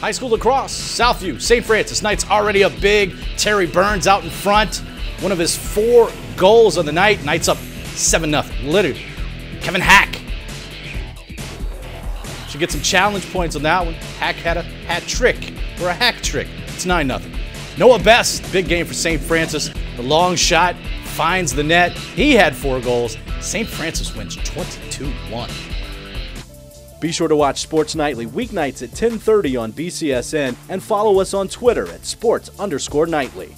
High school lacrosse, Southview, St. Francis Knights already up big. Terry Burns out in front. One of his four goals of the night. Knights up 7 0. Literally. Kevin Hack. Should get some challenge points on that one. Hack had a hat trick or a hack trick. It's 9 0. Noah Best, big game for St. Francis. The long shot finds the net. He had four goals. St. Francis wins 22 1. Be sure to watch Sports Nightly weeknights at 10:30 on BCSN and follow us on Twitter at sports underscore nightly.